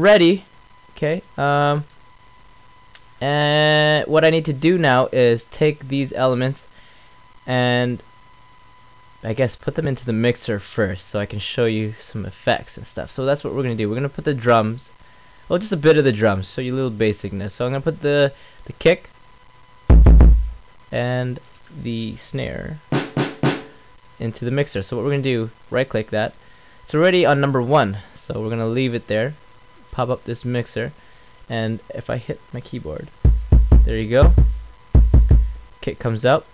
ready. Okay. Um, and what I need to do now is take these elements and I guess put them into the mixer first so I can show you some effects and stuff. So that's what we're going to do. We're going to put the drums, well just a bit of the drums, show you little basicness. So I'm going to put the, the kick and the snare into the mixer. So what we're going to do, right click that. It's already on number one, so we're going to leave it there, pop up this mixer, and if I hit my keyboard, there you go. Kick comes out.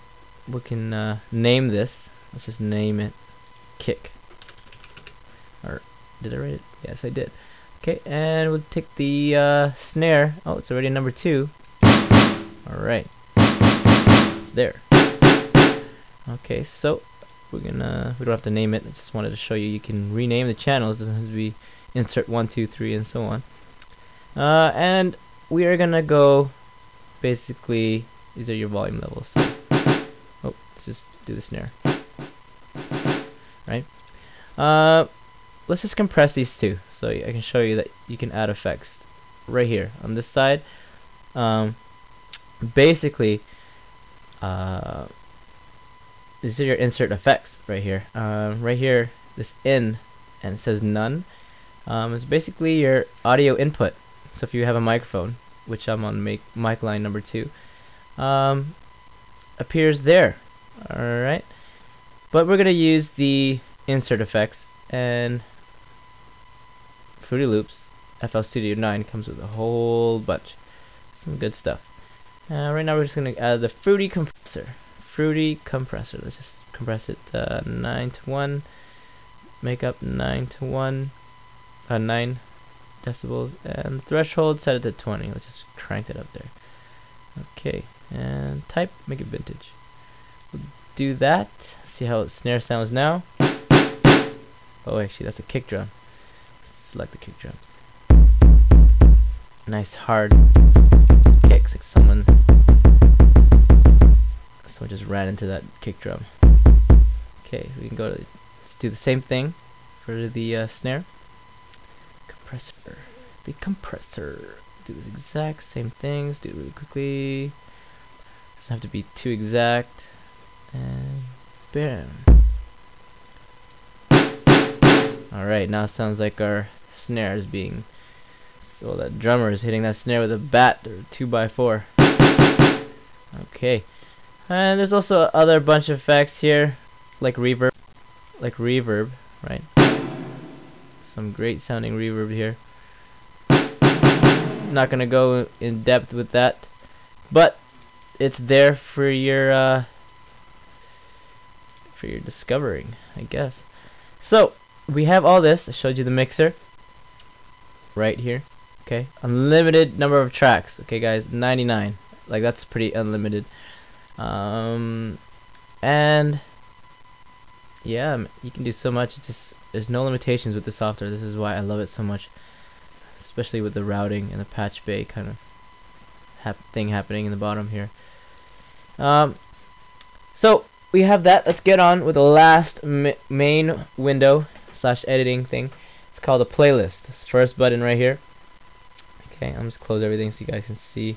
We can uh, name this Let's just name it kick. Or did I write it? Yes, I did. Okay, and we'll take the uh, snare. Oh, it's already number two. Alright. It's there. Okay, so we're gonna we don't have to name it, I just wanted to show you you can rename the channels, it doesn't have to be insert one, two, three and so on. Uh, and we are gonna go basically these are your volume levels. Oh, let's just do the snare right? Uh, let's just compress these two so I can show you that you can add effects right here on this side. Um, basically, uh, these are your insert effects right here. Uh, right here, this in and it says none. Um, it's basically your audio input. So if you have a microphone, which I'm on mic, mic line number two, um, appears there. Alright. But we're going to use the insert effects and Fruity Loops FL Studio 9 comes with a whole bunch. Some good stuff. Uh, right now we're just going to add the Fruity Compressor. Fruity Compressor. Let's just compress it uh, 9 to 1. Make up 9 to 1. Uh, 9 decibels. And threshold set it to 20. Let's just crank it up there. Okay. And type, make it vintage. We'll do that. See how snare sounds now. Oh, actually, that's a kick drum. Select the kick drum. Nice hard kicks, like someone, someone just ran into that kick drum. Okay, we can go to. Let's do the same thing for the uh, snare. Compressor. The compressor. Do the exact same things. Do it really quickly. Doesn't have to be too exact and bam. Alright, now sounds like our snare is being so that drummer is hitting that snare with a bat or 2x4. Okay. And there's also other bunch of effects here like reverb like reverb, right? Some great sounding reverb here. Not gonna go in depth with that, but it's there for your uh, for your discovering, I guess. So, we have all this. I showed you the mixer right here. Okay, unlimited number of tracks. Okay, guys, 99. Like that's pretty unlimited. Um, and yeah, you can do so much. It's just there's no limitations with the software. This is why I love it so much, especially with the routing and the patch bay kind of hap thing happening in the bottom here. Um, so we have that. Let's get on with the last main window slash editing thing. It's called a playlist. This first button right here. Okay, I'm just close everything so you guys can see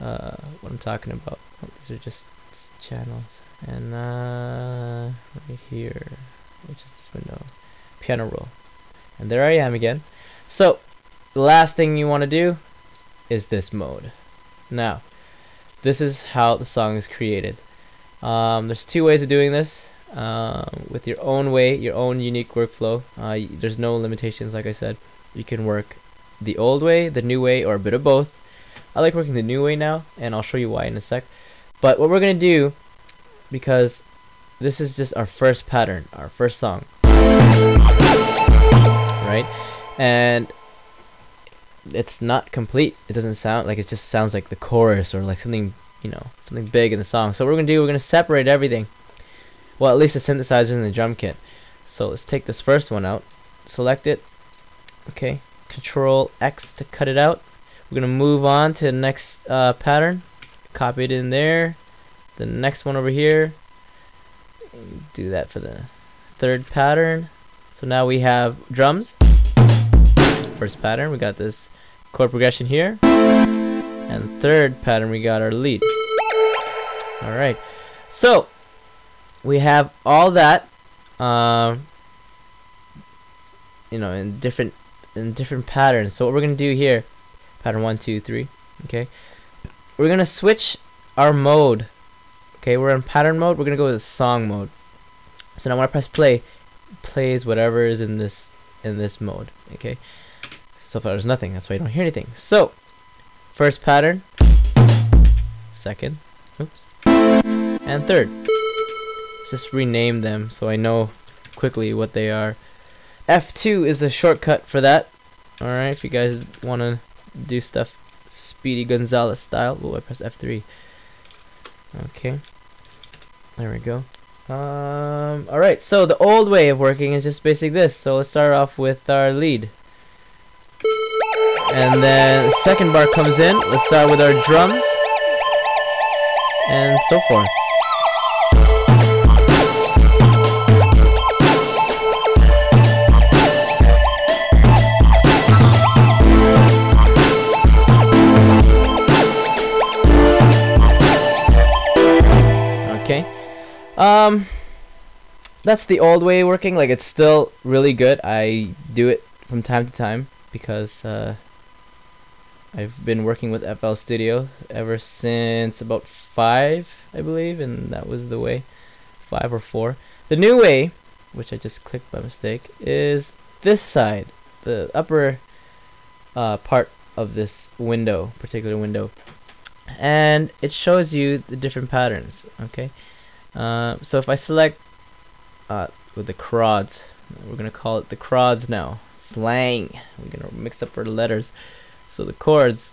uh, what I'm talking about. Oh, these are just channels. And uh, right here, which is this window, piano roll. And there I am again. So the last thing you want to do is this mode. Now, this is how the song is created. Um, there's two ways of doing this. Uh, with your own way, your own unique workflow. Uh, there's no limitations, like I said. You can work the old way, the new way, or a bit of both. I like working the new way now, and I'll show you why in a sec. But what we're going to do, because this is just our first pattern, our first song. Right? And it's not complete. It doesn't sound like it just sounds like the chorus or like something you know, something big in the song. So what we're going to do, we're going to separate everything. Well, at least the synthesizer and the drum kit. So let's take this first one out. Select it. Okay. Control X to cut it out. We're going to move on to the next uh, pattern. Copy it in there. The next one over here. Do that for the third pattern. So now we have drums. first pattern we got this chord progression here and third pattern we got our lead alright so we have all that um, you know in different in different patterns so what we're gonna do here pattern one two three okay we're gonna switch our mode okay we're in pattern mode. We're gonna go with song mode. So now when I press play plays whatever is in this in this mode okay? So far there's nothing. That's why you don't hear anything. So first pattern. Second. Oops. And third. Let's just rename them so I know quickly what they are. F2 is a shortcut for that. Alright if you guys want to do stuff Speedy Gonzales style. Oh I press F3 okay there we go um, alright, so the old way of working is just basically this. So let's start off with our lead. And then the second bar comes in. Let's start with our drums. And so forth. Um, that's the old way of working. Like it's still really good. I do it from time to time because uh, I've been working with FL Studio ever since about five, I believe, and that was the way, five or four. The new way, which I just clicked by mistake, is this side, the upper uh, part of this window, particular window, and it shows you the different patterns. Okay. Uh, so if I select uh, with the crods, we're gonna call it the crods now. Slang. We're gonna mix up our letters. So the chords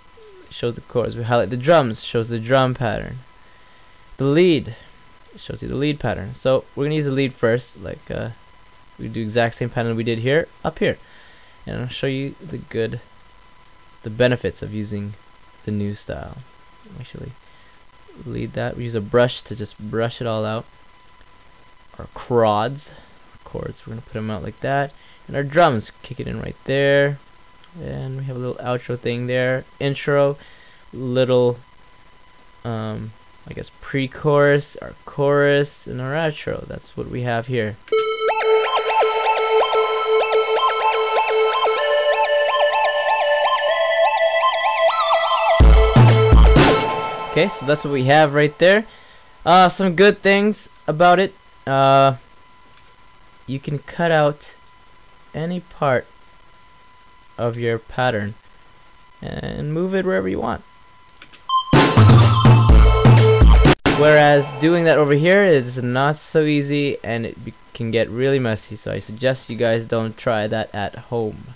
shows the chords. We highlight the drums, shows the drum pattern. The lead shows you the lead pattern. So we're gonna use the lead first, like uh, we do exact same pattern we did here up here, and I'll show you the good, the benefits of using the new style. Actually, lead that. We use a brush to just brush it all out. Our crods, chords, we're gonna put them out like that. And our drums, kick it in right there. And we have a little outro thing there. Intro, little, um, I guess pre-chorus, our chorus, and our outro. That's what we have here. Okay, so that's what we have right there. Uh, some good things about it. Uh, you can cut out any part of your pattern and move it wherever you want. Whereas doing that over here is not so easy and it can get really messy so I suggest you guys don't try that at home.